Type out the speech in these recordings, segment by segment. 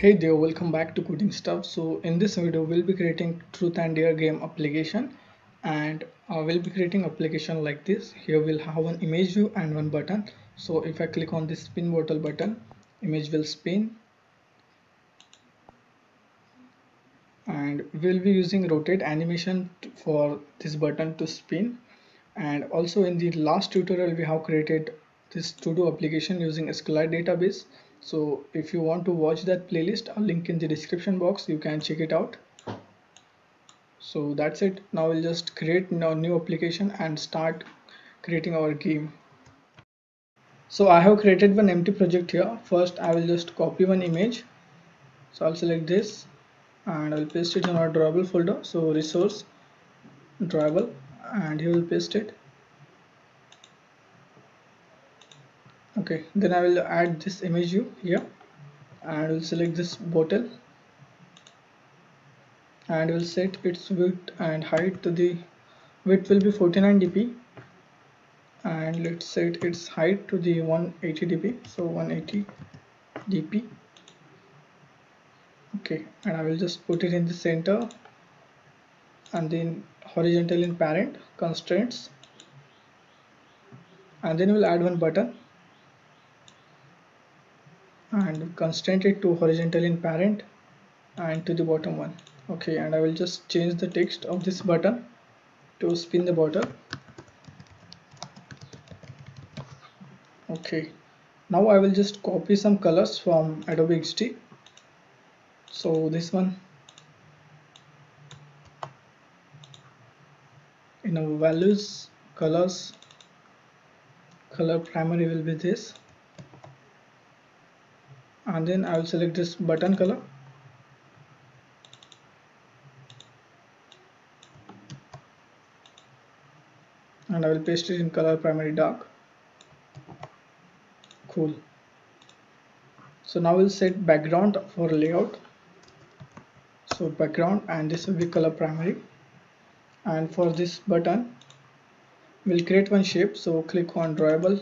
Hey there, welcome back to Coding Stuff. So in this video, we'll be creating Truth and Dare game application and uh, we'll be creating application like this. Here we'll have an image view and one button. So if I click on this spin bottle button, image will spin and we'll be using rotate animation for this button to spin and also in the last tutorial we have created this to do application using SQLite database so if you want to watch that playlist i'll link in the description box you can check it out. So that's it. Now we'll just create a new application and start creating our game. So i have created one empty project here. First i will just copy one image. So i'll select this and i'll paste it in our drawable folder. So resource drawable and here we'll paste it okay then I will add this image view here and we'll select this bottle and we'll set its width and height to the width will be 49 dp and let's set its height to the 180 dp so 180 dp okay and I will just put it in the center and then horizontal in parent constraints and then we'll add one button and constrain it to horizontal in parent and to the bottom one. Okay and I will just change the text of this button to spin the bottle. Okay now I will just copy some colors from Adobe XD so this one in our values colors color primary will be this and then I will select this button color. And I will paste it in color primary dark. Cool. So now we'll set background for layout. So background and this will be color primary. And for this button we'll create one shape. So click on drawable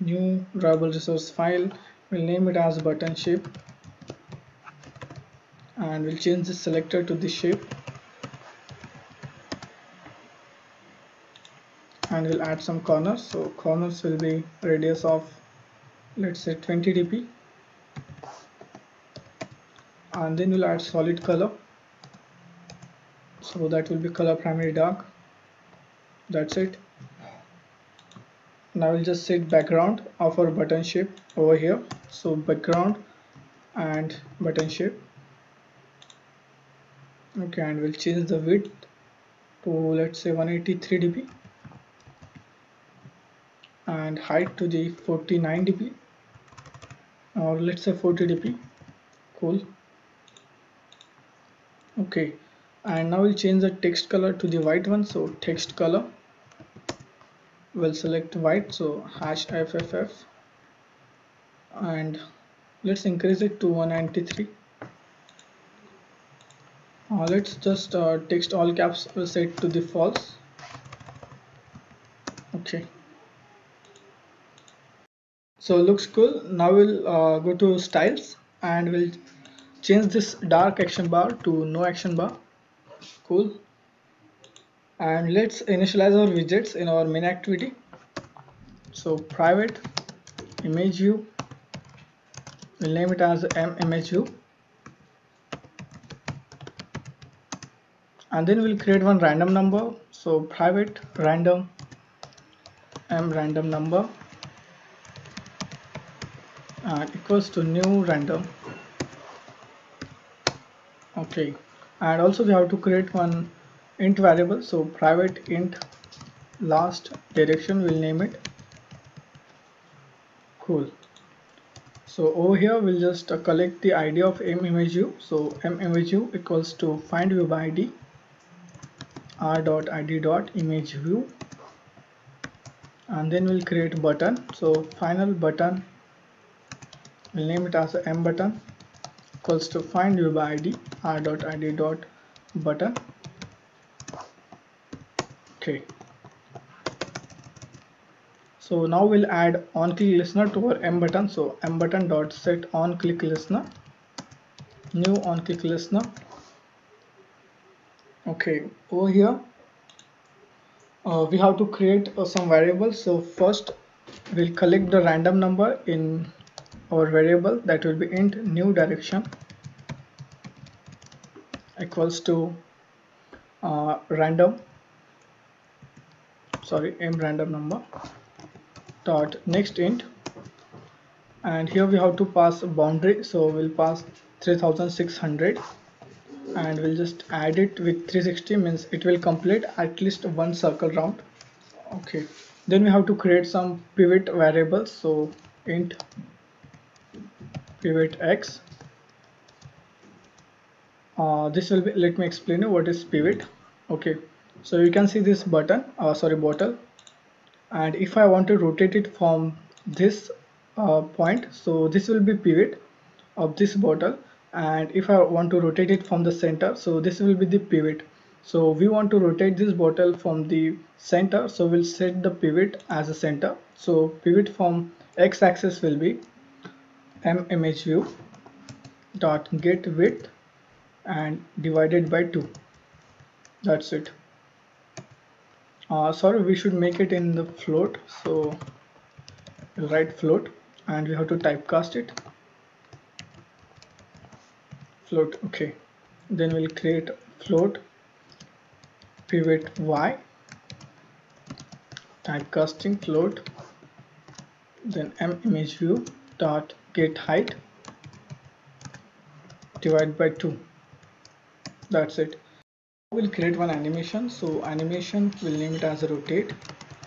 new drawable resource file we'll name it as button shape. And we'll change the selector to this shape. And we'll add some corners. So corners will be radius of let's say 20 dp and then we'll add solid color. So that will be color primary dark. That's it now we'll just set background of our button shape over here. So background and button shape. Okay and we'll change the width to let's say 183 dp and height to the 49 dp or let's say 40 dp cool. Okay and now we'll change the text color to the white one. So text color we'll select white so hash fff and let's increase it to 193 uh, let's just uh, text all caps will set to the false. Okay. So looks cool. Now we'll uh, go to styles and we'll change this dark action bar to no action bar. Cool and let's initialize our widgets in our main activity. So private image view we'll name it as m image view. And then we'll create one random number. So private random m random number and equals to new random. Okay. And also we have to create one int variable so private int last direction we'll name it cool. So over here we'll just uh, collect the id of m image view so m image view equals to find view by id r dot id dot image view. And then we'll create button. So final button we'll name it as m button equals to find view by id r dot id dot button so now we'll add on click listener to our m button. So m button dot set on click listener. New on click listener. Okay over here. Uh, we have to create uh, some variables. So first we'll collect the random number in our variable. That will be int new direction equals to uh, random sorry m random number. Dot next int. And here we have to pass a boundary so we'll pass 3600 and we'll just add it with 360 means it will complete at least one circle round. Okay. Then we have to create some pivot variables so int pivot x. Uh, this will be let me explain you what is pivot. Okay so you can see this button uh, sorry bottle. And if I want to rotate it from this uh, point so this will be pivot of this bottle. And if I want to rotate it from the center so this will be the pivot. So we want to rotate this bottle from the center so we'll set the pivot as a center. So pivot from x-axis will be m image view dot get width and divided by 2 that's it uh, sorry we should make it in the float. So we'll write float and we have to typecast it. Float okay. Then we'll create float pivot y typecasting float then m image view dot get height divide by 2 that's it we'll create one animation. So animation we'll name it as rotate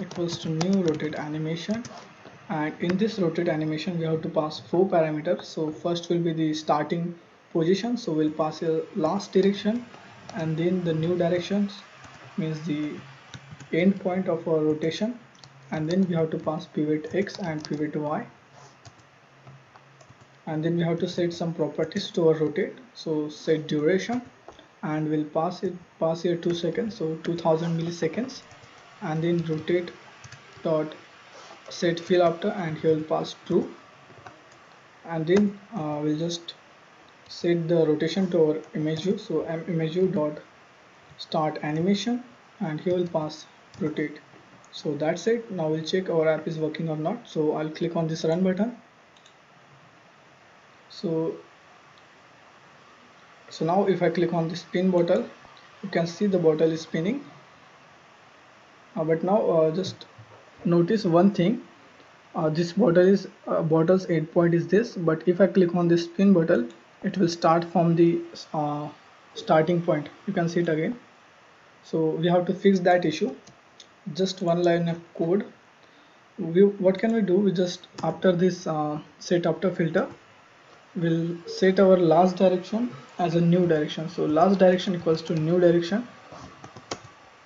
equals to new rotate animation. And in this rotate animation we have to pass four parameters. So first will be the starting position. So we'll pass a last direction and then the new directions means the end point of our rotation. And then we have to pass pivot x and pivot y. And then we have to set some properties to our rotate. So set duration and we'll pass it pass here 2 seconds so 2000 milliseconds and then rotate dot set fill after and here will pass true and then uh, we'll just set the rotation to our image view so m image view dot start animation and here will pass rotate. So that's it. Now we'll check our app is working or not. So I'll click on this run button. So so now if I click on the spin bottle you can see the bottle is spinning. Uh, but now uh, just notice one thing. Uh, this bottle is uh, bottle's endpoint is this but if I click on this spin bottle it will start from the uh, starting point. You can see it again. So we have to fix that issue. Just one line of code. We what can we do? We just after this uh, set after filter we'll set our last direction as a new direction. So last direction equals to new direction.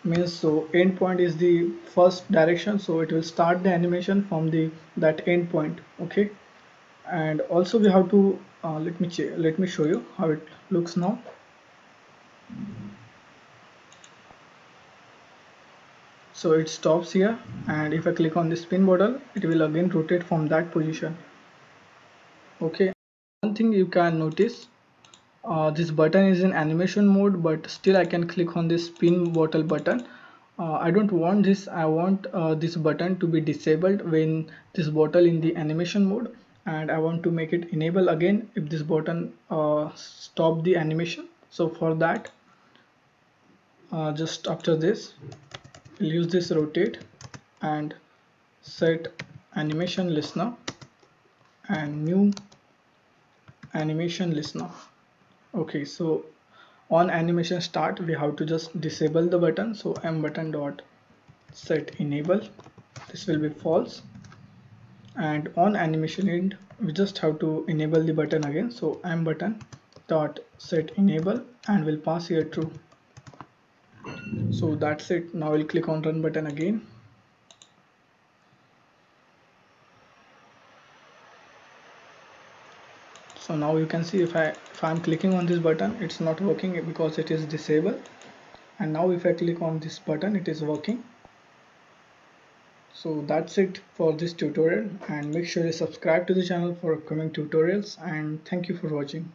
Means so endpoint is the first direction. So it will start the animation from the that endpoint okay? And also we have to uh, let me let me show you how it looks now. So it stops here and if I click on the spin bottle it will again rotate from that position okay thing you can notice. Uh, this button is in animation mode but still I can click on this spin bottle button. Uh, I don't want this. I want uh, this button to be disabled when this bottle in the animation mode and I want to make it enable again if this button uh, stop the animation. So for that uh, just after this we'll use this rotate and set animation listener and new animation listener okay so on animation start we have to just disable the button. So m button dot set enable. This will be false. And on animation end we just have to enable the button again. So m button dot set enable and we'll pass here true so that's it. Now we'll click on run button again so now you can see if I if I'm clicking on this button it's not working because it is disabled. And now if I click on this button it is working. So that's it for this tutorial. And make sure you subscribe to the channel for upcoming tutorials. And thank you for watching